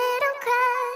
little cry